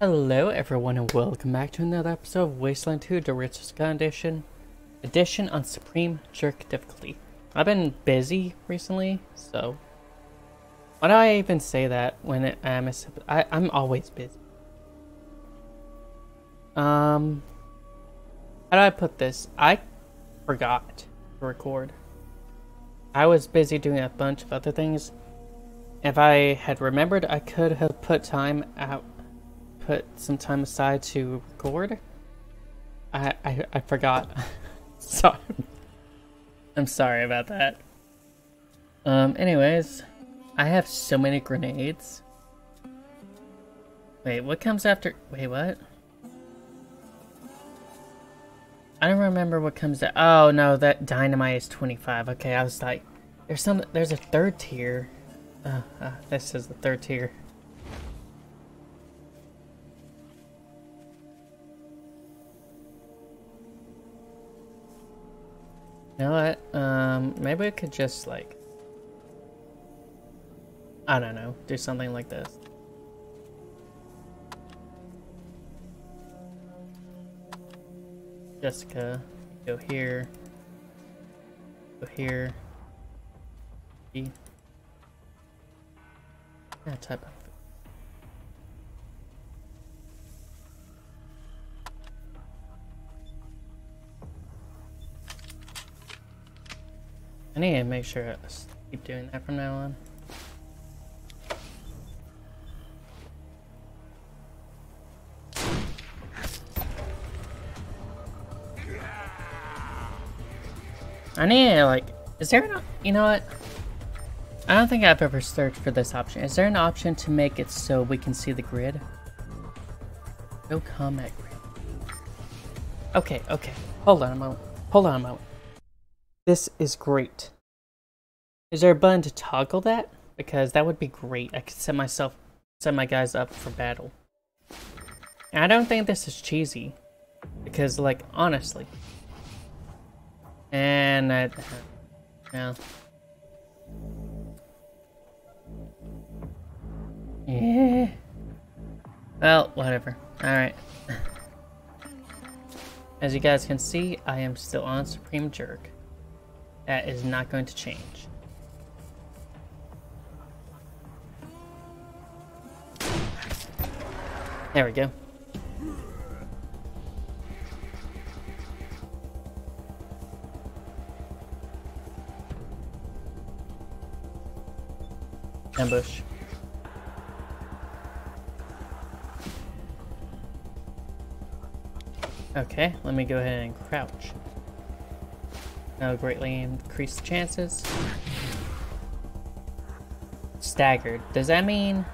Hello everyone and welcome back to another episode of Wasteland 2 Director's Cut Edition Edition on Supreme Jerk difficulty. I've been busy recently, so why do I even say that when I'm I, I'm always busy. Um, how do I put this? I forgot to record. I was busy doing a bunch of other things. If I had remembered, I could have put time out put some time aside to record. I I, I forgot. sorry. I'm sorry about that. Um, anyways, I have so many grenades. Wait, what comes after? Wait, what? I don't remember what comes to. Oh no, that dynamite is 25. Okay, I was like, there's some. There's a third tier. Uh, uh, this is the third tier. You know what? Um, maybe I could just like, I don't know, do something like this. Jessica, go here, go here, E. Yeah, type I need to make sure I keep doing that from now on. I need to, like, is there an, you know what? I don't think I've ever searched for this option. Is there an option to make it so we can see the grid? No combat grid. Okay, okay. Hold on a moment. Hold on a moment. This is great. Is there a button to toggle that? Because that would be great. I could set myself, set my guys up for battle. And I don't think this is cheesy. Because, like, honestly. And I, yeah. Yeah. Well, whatever. Alright. As you guys can see, I am still on Supreme Jerk. That is not going to change. There we go. Ambush. Okay, let me go ahead and crouch. That'll greatly increase the chances. Staggered. Does that mean...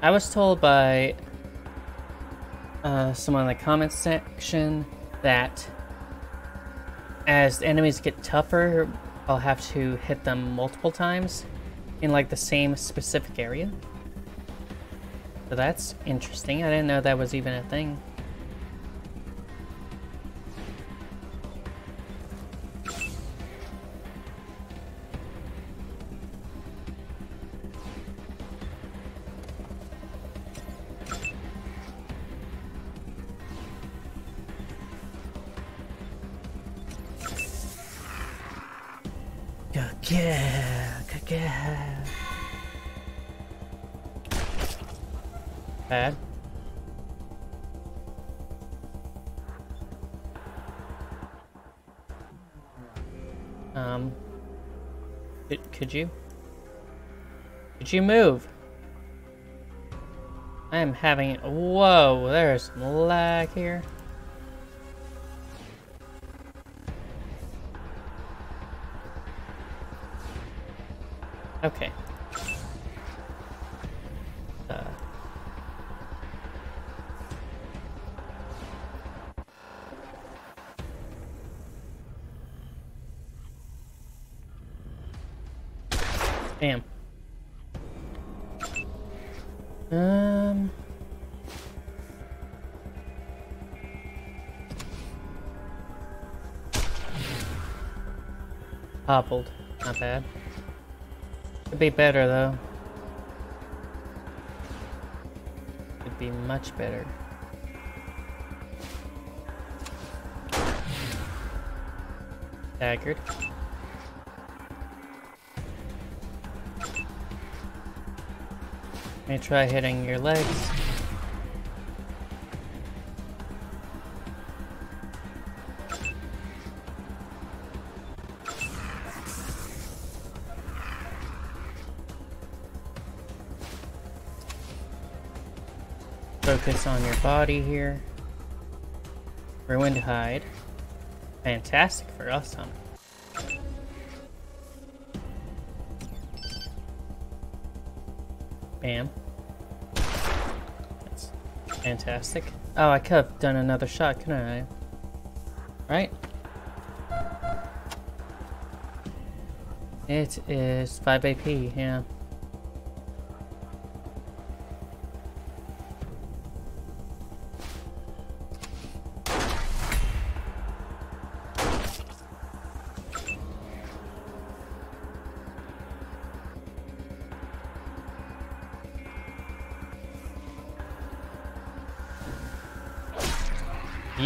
I was told by uh, someone in the comments section that as enemies get tougher, I'll have to hit them multiple times in like the same specific area. So that's interesting. I didn't know that was even a thing. Yeah, yeah. Bad. Um, could, could you? Could you move? I am having, whoa, there's some lag here. Okay. Uh. Um... Hobbled. Not bad. It'd be better though. It'd be much better. Daggered. Let me try hitting your legs. Focus on your body here. Ruined hide. Fantastic for us, huh? Bam. That's fantastic. Oh, I could have done another shot, couldn't I? Right? It is 5 AP, yeah.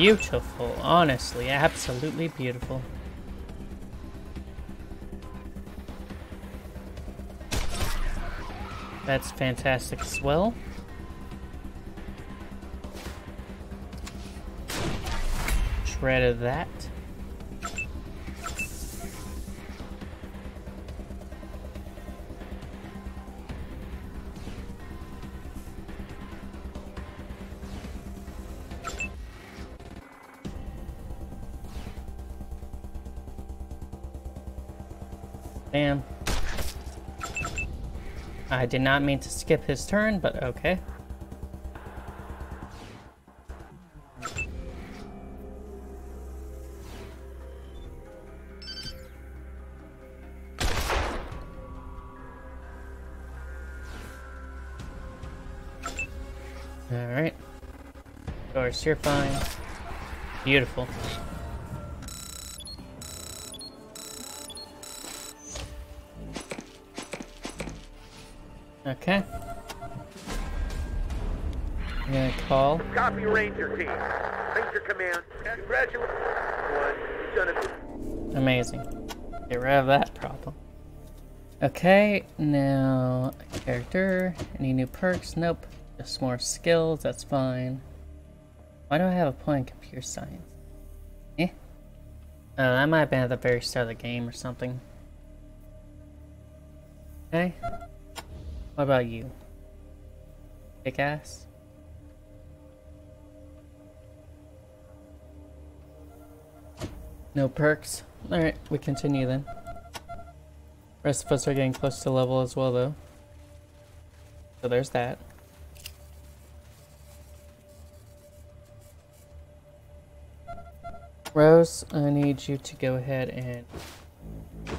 Beautiful, honestly, absolutely beautiful. That's fantastic as well. of that. I did not mean to skip his turn, but okay. Alright. Of course, you're fine. Beautiful. Okay. I'm gonna call. Copy Ranger team. Ranger command. Congratulations. Amazing. Get rid of that problem. Okay, now character. Any new perks? Nope. Just more skills, that's fine. Why do I have a point in computer science? Eh? Oh, that might have been at the very start of the game or something. Okay. What about you? Kick ass? No perks? Alright, we continue then. Rest of us are getting close to level as well though. So there's that. Rose, I need you to go ahead and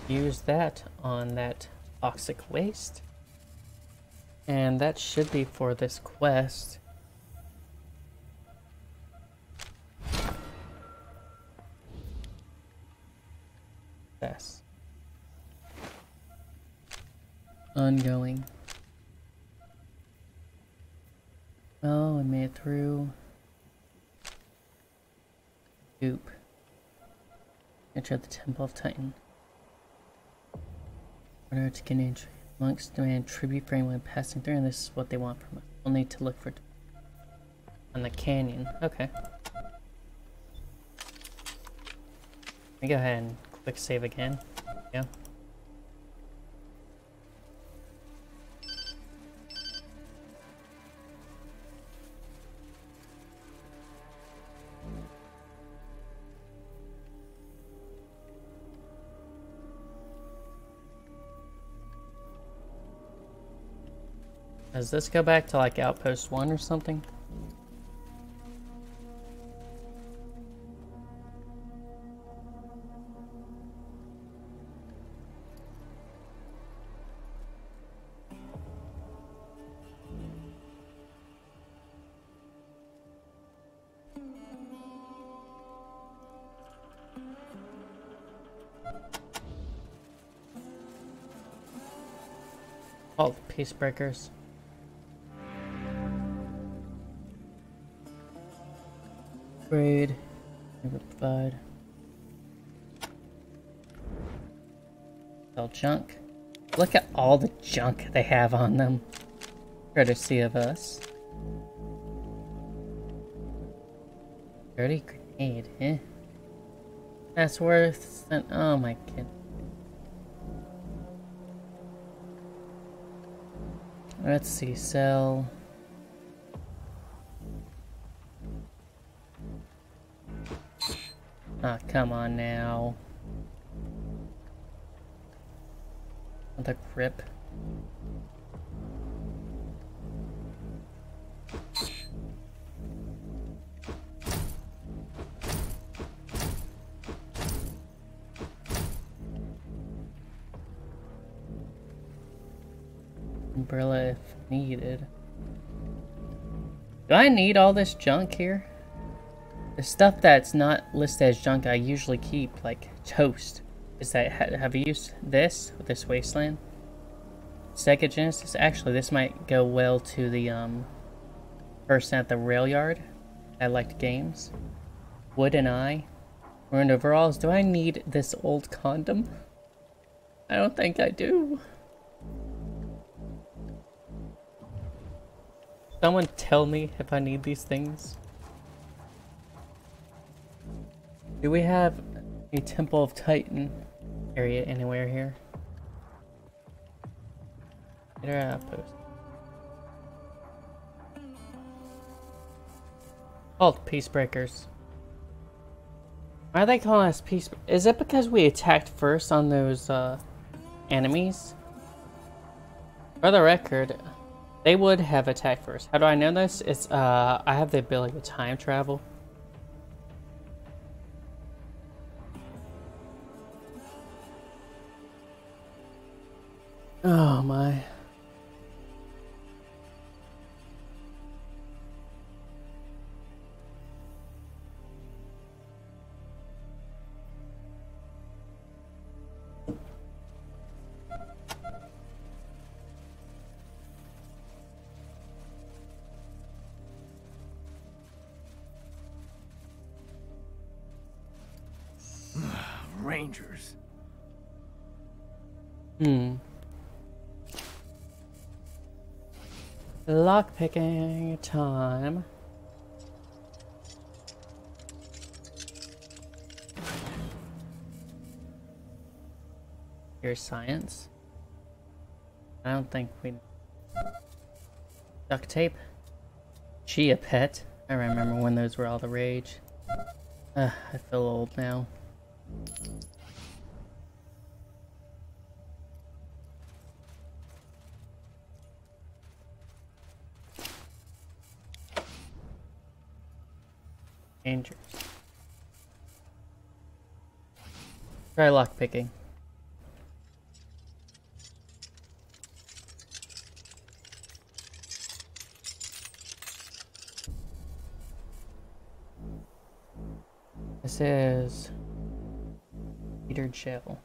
use that on that toxic waste. And that should be for this quest. Yes. Ongoing. Oh, I made it through. Goop. Enter the Temple of Titan. Order to gain entry. Monks demand tribute for anyone passing through, and this is what they want from us. We'll need to look for on the canyon. Okay. Let me go ahead and click save again. Yeah. Does this go back to like Outpost 1 or something? All the peace breakers. Upgrade. Never provide. Sell junk. Look at all the junk they have on them. Courtesy of us. Dirty grenade, eh? That's worth oh my god. Let's see, sell. Ah, come on now. The grip. Umbrella if needed. Do I need all this junk here? The stuff that's not listed as junk I usually keep, like toast. Is that, have you used this, with this wasteland? Sega Genesis, actually this might go well to the um, person at the rail yard I liked games. Wood and I. We're overalls. Do I need this old condom? I don't think I do. Someone tell me if I need these things. Do we have a Temple of Titan area anywhere here? Get our outpost. Called Peacebreakers. Why are they calling us peace? Is it because we attacked first on those uh, enemies? For the record, they would have attacked first. How do I know this? It's uh, I have the ability to time travel. Lockpicking time. Here's science. I don't think we... Duct tape. Chia pet. I remember when those were all the rage. Uh, I feel old now. Try lockpicking. This is Peter Shell.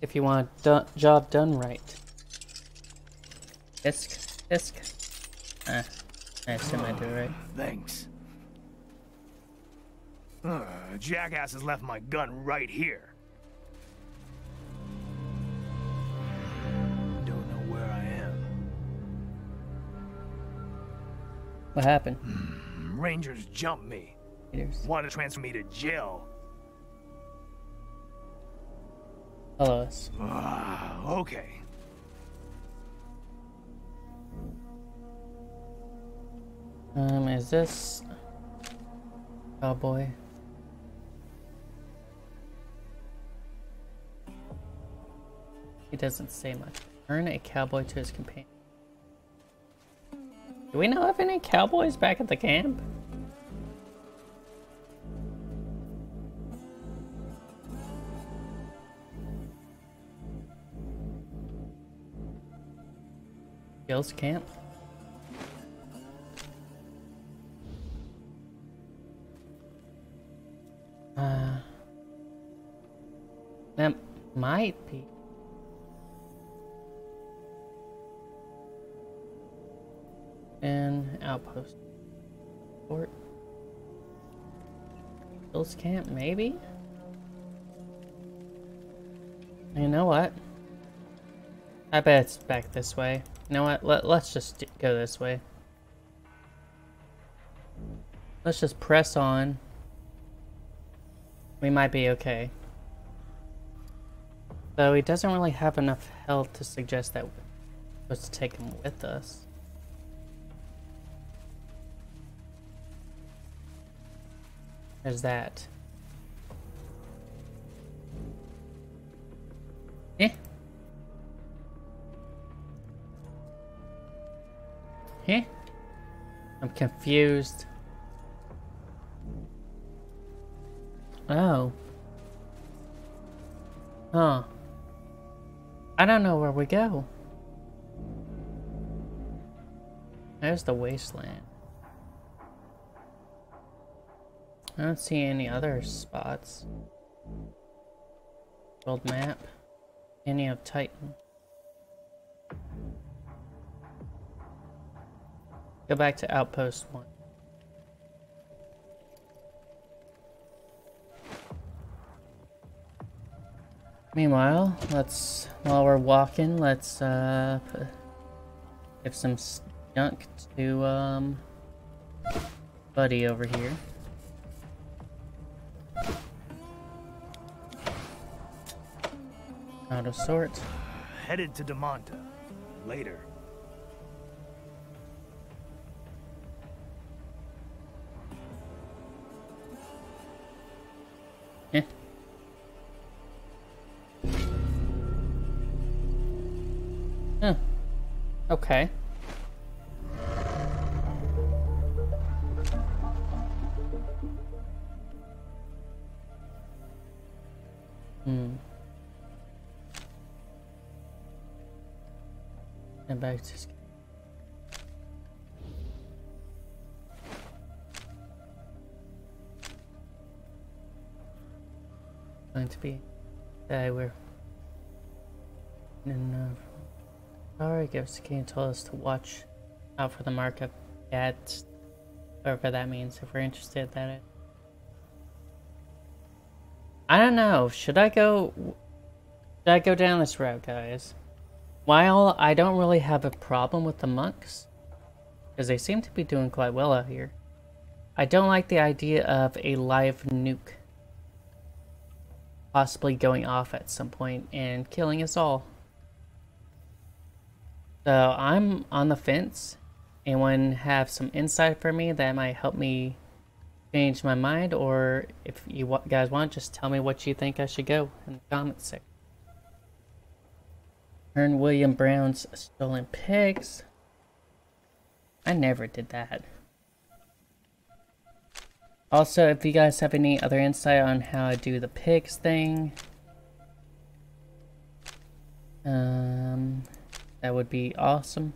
if you want a job done right. Disc, disc. Ah, I assume I do right. Thanks. Uh, jackass has left my gun right here. Don't know where I am. What happened? Rangers jumped me. Peters. Wanted to transfer me to jail. Hello. us. Ah, okay. Um, is this cowboy? He doesn't say much. Earn a cowboy to his companion. Do we know of any cowboys back at the camp? Ghost camp? Uh, that might be. And outpost. Fort. Hills camp, maybe? You know what? I bet it's back this way. You know what? Let, let's just go this way. Let's just press on. We might be okay. Though he doesn't really have enough health to suggest that we're supposed to take him with us. There's that. Eh? Eh? I'm confused. Oh. Huh. I don't know where we go. There's the wasteland. I don't see any other spots. World map. Any of Titan. Go back to Outpost 1. Meanwhile, let's, while we're walking, let's, uh, give some junk to, um, Buddy over here. Out of sorts. Headed to Damonta. Later. Eh. Huh. Okay. Game told us to watch out for the mark of ads, whatever that means, if we're interested in it. I don't know, should I go, should I go down this route, guys? While I don't really have a problem with the monks, because they seem to be doing quite well out here, I don't like the idea of a live nuke possibly going off at some point and killing us all. So I'm on the fence. Anyone have some insight for me that might help me change my mind? Or if you guys want, just tell me what you think I should go in the comments section. Earn William Brown's Stolen Pigs. I never did that. Also, if you guys have any other insight on how I do the pigs thing, um, that would be awesome.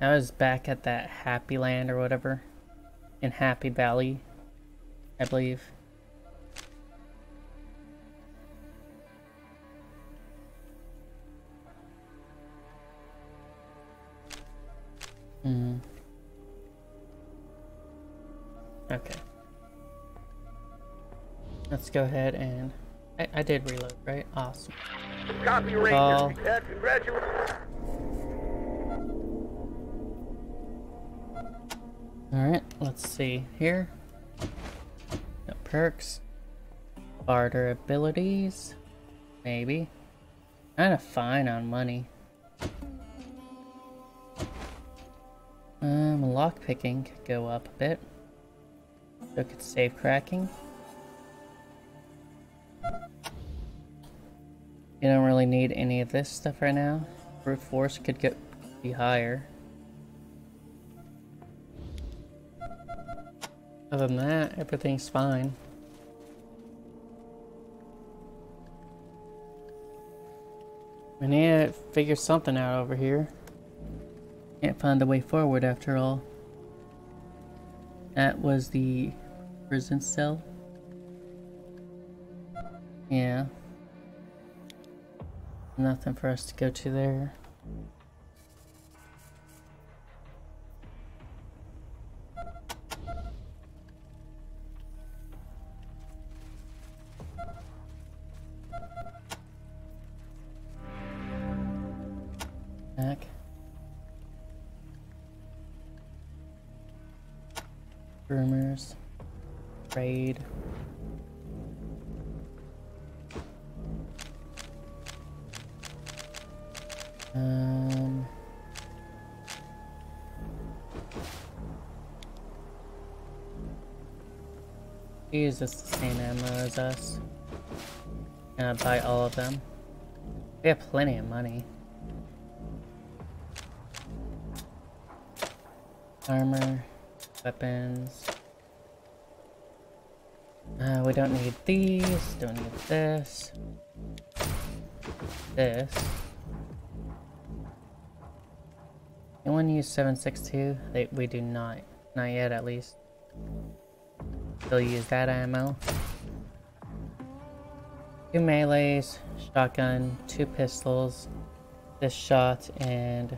I was back at that Happy Land or whatever, in Happy Valley, I believe. Hmm. Okay. Let's go ahead and... I, I did reload, right? Awesome. Copy, Ranger. Uh, congratulations. Alright, let's see here. Got perks. Barter abilities. Maybe. Kinda fine on money. Um, lockpicking could go up a bit. Look at safe cracking. You don't really need any of this stuff right now. Brute force could get be higher. Other than that, everything's fine. We need to figure something out over here. Can't find a way forward after all. That was the prison cell. Yeah. Nothing for us to go to there. Um. Use this the same ammo as us. Gonna buy all of them. We have plenty of money. Armor, weapons. Uh, we don't need these, don't need this. This. Anyone use 762? They, we do not. Not yet, at least. Still use that ammo. Two melees, shotgun, two pistols, this shot, and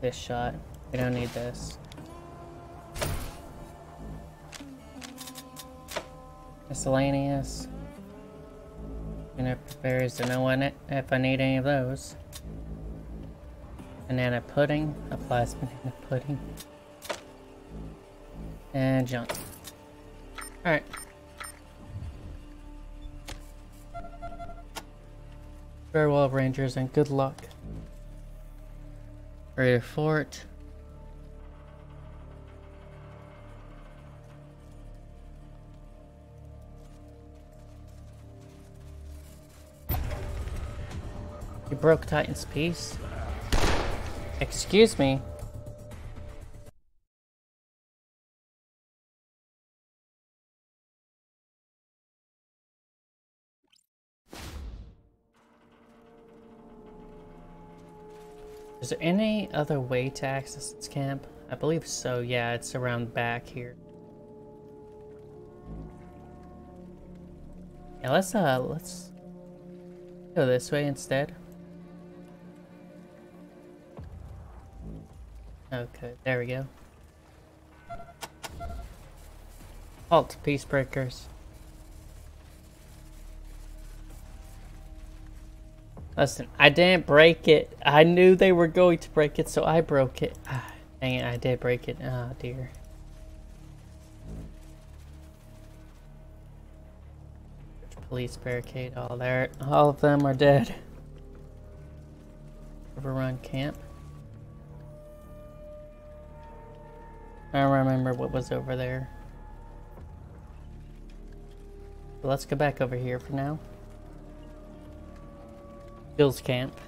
this shot. We don't need this. Miscellaneous. Gonna berries to know if I need any of those. Banana pudding, applies banana pudding. And junk. Alright. Farewell, Rangers, and good luck. Raider Fort. You broke Titan's peace? Excuse me. Is there any other way to access this camp? I believe so, yeah, it's around back here. Yeah, let's, uh, let's go this way instead. Okay, there we go. Halt, peace breakers. Listen, I didn't break it. I knew they were going to break it, so I broke it. Ah, dang it, I did break it. Oh, dear. Police barricade, all there. All of them are dead. Overrun camp. I don't remember what was over there. But let's go back over here for now. Bill's camp.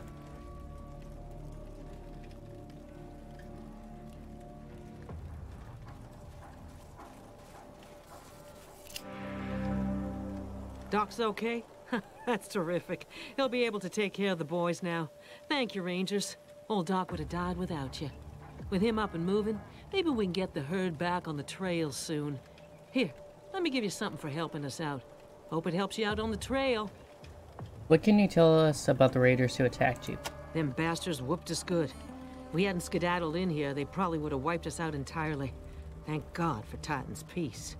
Doc's okay? That's terrific. He'll be able to take care of the boys now. Thank you, Rangers. Old Doc would have died without you. With him up and moving, maybe we can get the herd back on the trail soon. Here, let me give you something for helping us out. Hope it helps you out on the trail. What can you tell us about the raiders who attacked you? Them bastards whooped us good. If we hadn't skedaddled in here, they probably would have wiped us out entirely. Thank God for Titan's peace.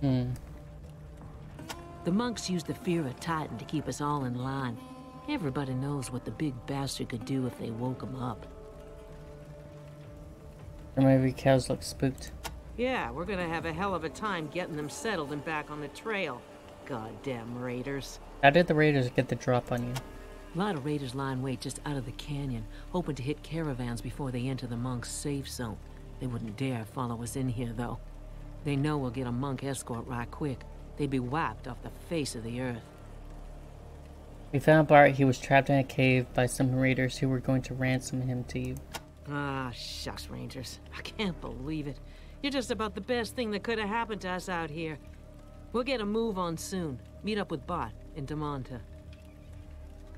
Hmm. The monks used the fear of Titan to keep us all in line. Everybody knows what the big bastard could do if they woke him up. Or maybe cows look spooked. Yeah, we're gonna have a hell of a time getting them settled and back on the trail. Goddamn raiders. How did the raiders get the drop on you? A lot of raiders lie in wait just out of the canyon, hoping to hit caravans before they enter the monks' safe zone. They wouldn't dare follow us in here, though. They know we'll get a monk escort right quick. They'd be wiped off the face of the earth. We found Bart. He was trapped in a cave by some raiders who were going to ransom him to you. Ah, shucks, Rangers. I can't believe it. You're just about the best thing that could have happened to us out here. We'll get a move on soon. Meet up with Bart in Damonta.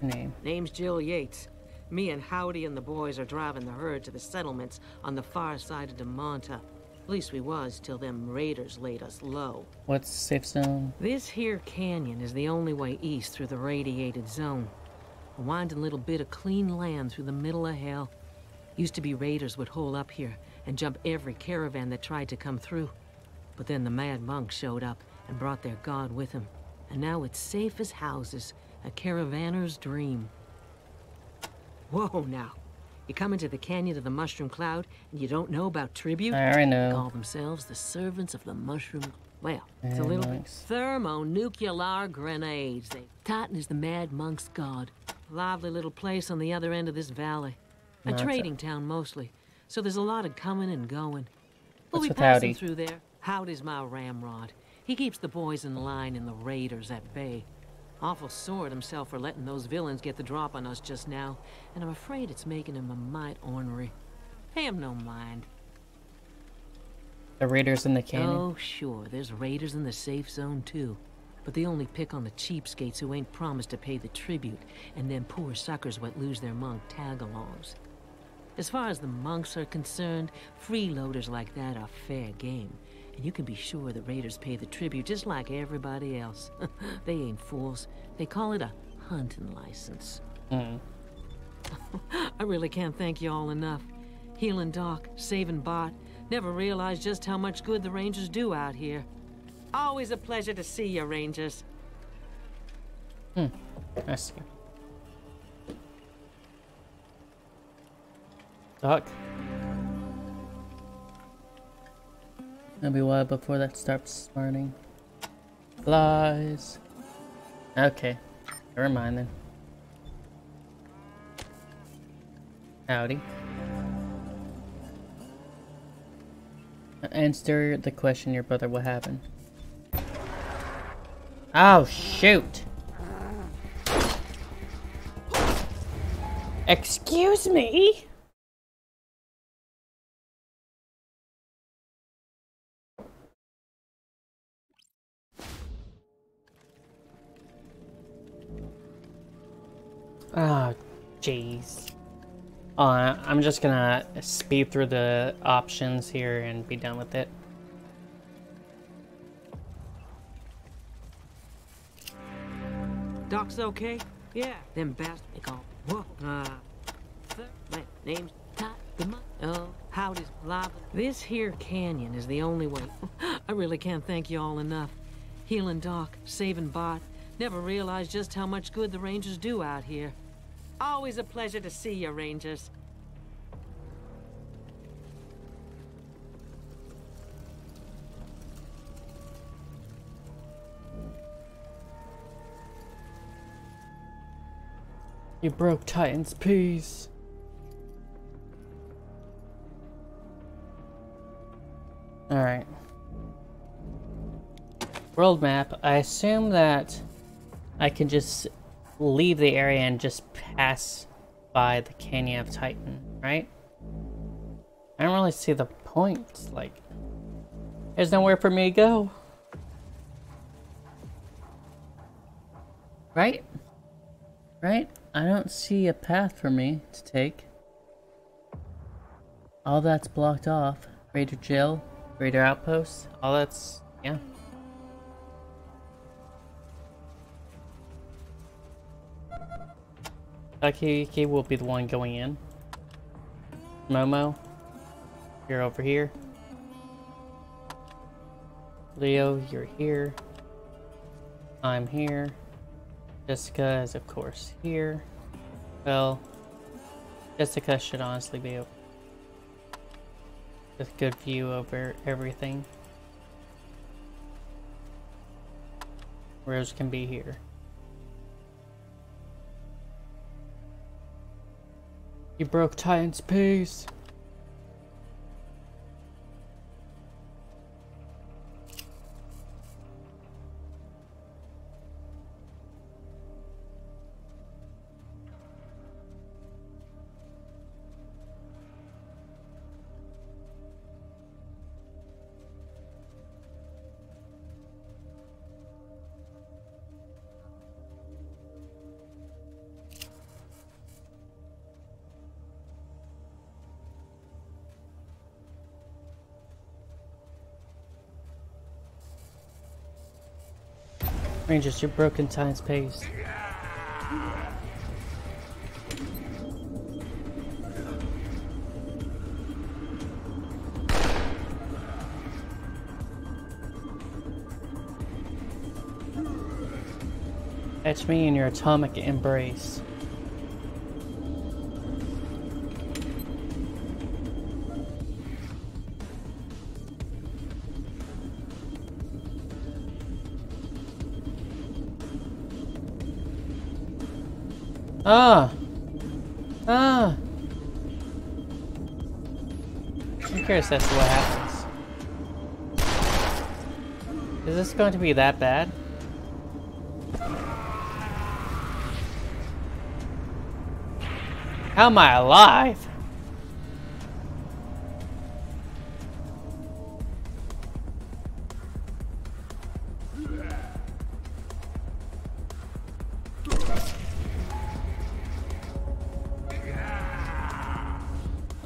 Name. Name's Bill Yates. Me and Howdy and the boys are driving the herd to the settlements on the far side of Damonta. At least we was till them raiders laid us low. What's safe zone? This here canyon is the only way east through the radiated zone. A winding little bit of clean land through the middle of hell. Used to be raiders would hole up here and jump every caravan that tried to come through. But then the mad monk showed up and brought their god with him. And now it's safe as houses, A caravanner's dream. Whoa, now. You come into the canyon of the Mushroom Cloud, and you don't know about tribute? I already They call themselves the servants of the Mushroom. Well, it's a little nice. thermonuclear grenades. They... Titan is the Mad Monk's god. Lively little place on the other end of this valley. A trading town mostly, so there's a lot of coming and going. We'll What's be passing Howdy? through there. Howdy's my ramrod. He keeps the boys in line and the raiders at bay. Awful sore at himself for letting those villains get the drop on us just now, and I'm afraid it's making him a mite ornery. Pay him no mind. The raiders in the canyon. Oh, sure, there's raiders in the safe zone too. But they only pick on the cheapskates who ain't promised to pay the tribute, and them poor suckers what lose their monk tag-alongs. As far as the monks are concerned, freeloaders like that are fair game. And you can be sure the raiders pay the tribute just like everybody else. they ain't fools. They call it a hunting license. Mm. I really can't thank you all enough. Healing Doc, saving Bart. Never realized just how much good the Rangers do out here. Always a pleasure to see you, Rangers. I see. Doc. It'll be a while before that starts smarting. Flies. Okay. Never mind then. Howdy. Answer the question, your brother, what happened? Oh, shoot! Excuse me? I- I'm just gonna speed through the options here and be done with it. Doc's okay? Yeah. Them bastards they call. Uh. My name's Tot the Oh, howdy's live. This here canyon is the only way. I really can't thank you all enough. Healing Doc, saving Bart. Never realized just how much good the Rangers do out here. Always a pleasure to see you, Rangers. You broke Titan's peace. Alright. World map. I assume that I can just leave the area and just pass by the Canyon of Titan, right? I don't really see the point. Like, there's nowhere for me to go. Right? Right? I don't see a path for me to take. All that's blocked off. Raider Jail, Raider Outpost, all that's, yeah. Takayuki will be the one going in. Momo, you're over here. Leo, you're here. I'm here. Jessica is of course here. Well, Jessica should honestly be open. With good view over everything. Rose can be here. You broke Titan's peace. Rangers, you broken time's pace. Catch me in your atomic embrace. Ah! Ah! I'm curious as to what happens. Is this going to be that bad? How am I alive?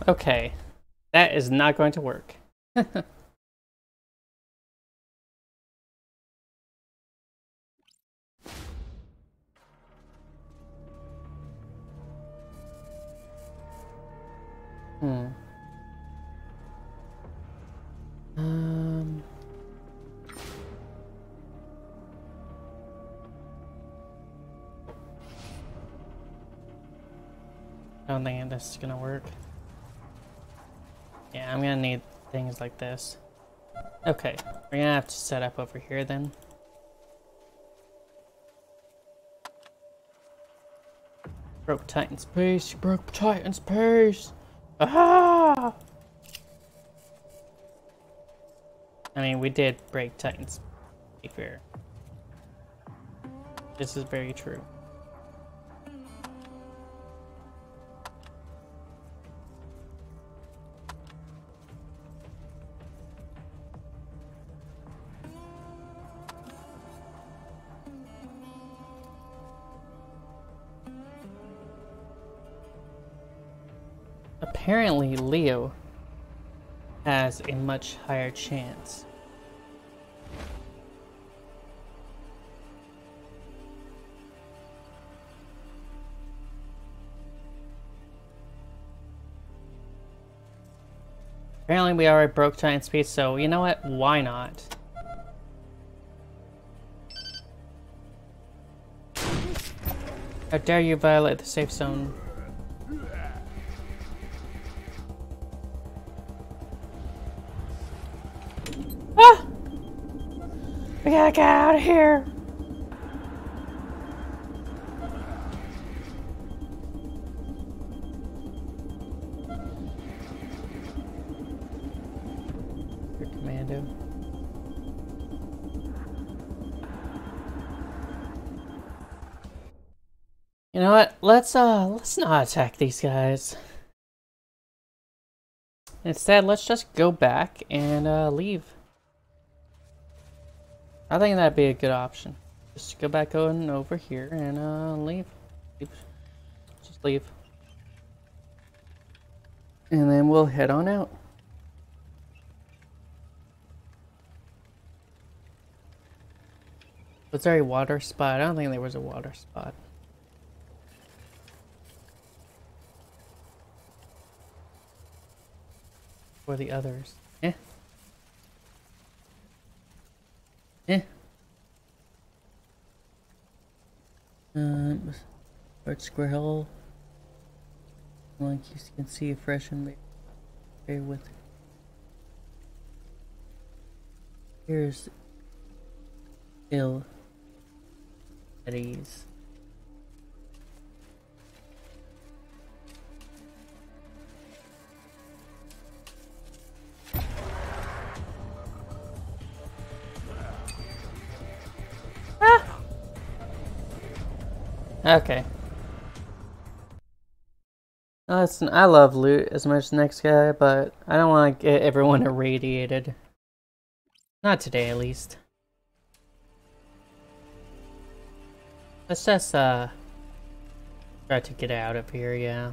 Okay. That is not going to work. hmm. Um... I don't think this is gonna work. Yeah, I'm gonna need things like this. Okay, we're gonna have to set up over here then. Broke Titan's pace, you broke Titan's pace! Ah! I mean, we did break Titan's, to be fair. This is very true. Apparently Leo has a much higher chance. Apparently we already broke Titan's peace, so you know what? Why not? How dare you violate the safe zone? We gotta get out of here. Your commando. You know what? Let's uh let's not attack these guys. Instead, let's just go back and uh leave. I think that'd be a good option. Just go back on over here and uh, leave. Just leave. And then we'll head on out. Was there a water spot? I don't think there was a water spot. For the others. Eh. Um, Art Square Hall. Like you can see, a fresh and bear with. Here's ill at ease. Okay. Listen, I love loot as much as the next guy, but I don't want to get everyone irradiated. Not today, at least. Let's just, uh, try to get out of here, yeah.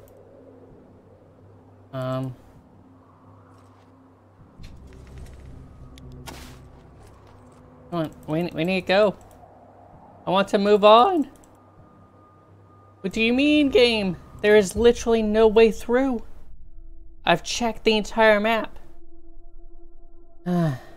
Um. Come on, we, we need to go. I want to move on. What do you mean, game? There is literally no way through. I've checked the entire map.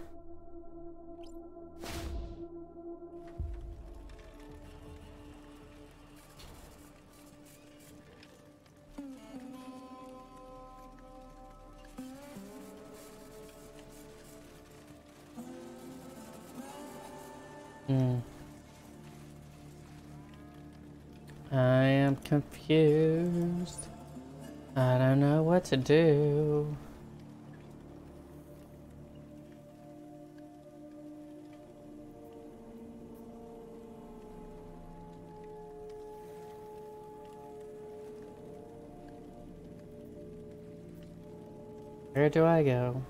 confused. I don't know what to do. Where do I go?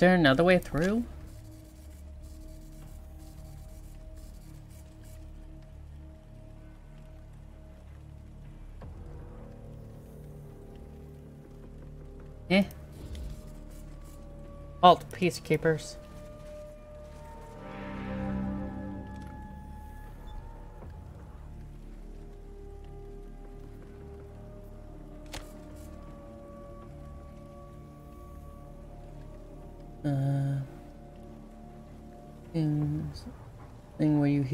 Is there another way through? Eh. Alt peacekeepers.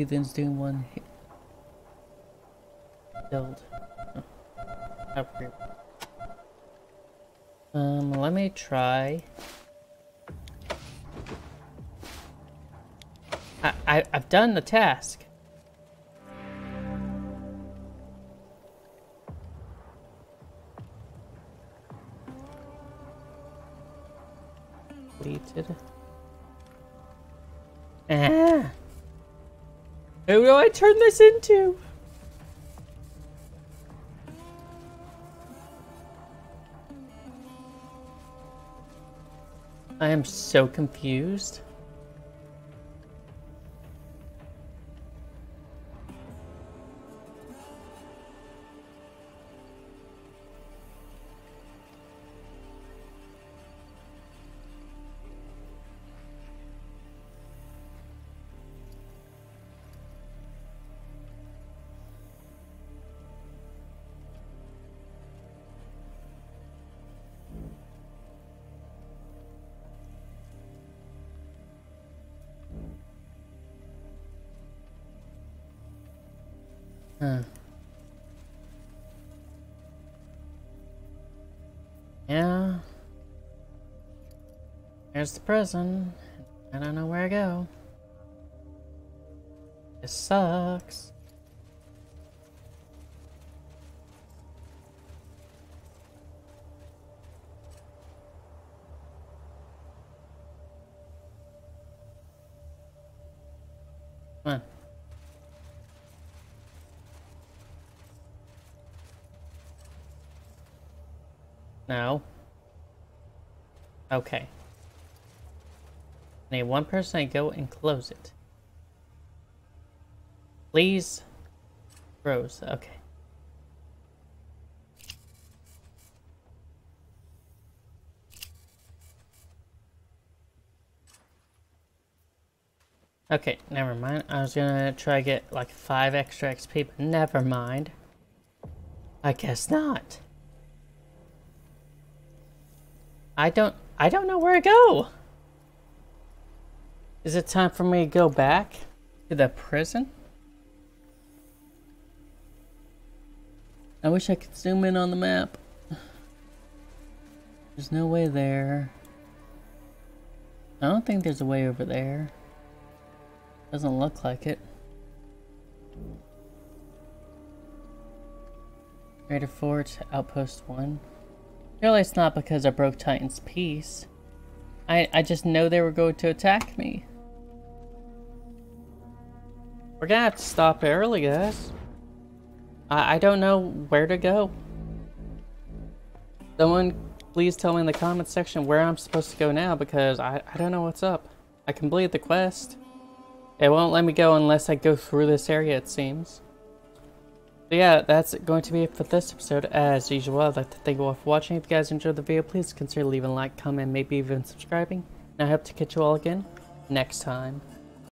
Heathens do one. Build. Oh. Um, let me try. I, I I've done the task. Do I turn this into? I am so confused. Yeah. There's the prison. I don't know where to go. This sucks. Okay. I need one person to go and close it. Please. Rose, okay. Okay, never mind. I was gonna try to get like five extra XP, but never mind. I guess not. I don't I don't know where to go. Is it time for me to go back to the prison? I wish I could zoom in on the map. There's no way there. I don't think there's a way over there. Doesn't look like it. Raider Fort, Outpost 1. Surely it's not because I broke Titan's peace. I, I just know they were going to attack me. We're gonna have to stop early, guys. I, I don't know where to go. Someone please tell me in the comment section where I'm supposed to go now because I, I don't know what's up. I completed the quest. It won't let me go unless I go through this area, it seems. So yeah, that's going to be it for this episode. As usual, I'd like to thank you all for watching. If you guys enjoyed the video, please consider leaving a like, comment, maybe even subscribing. And I hope to catch you all again next time.